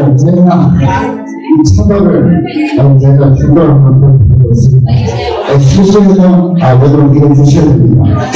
언제나 이 천막을 어, 제가 휴가를 한번 보고 있습니다. 실수에서 아, 되도록 해 주셔야 됩니다.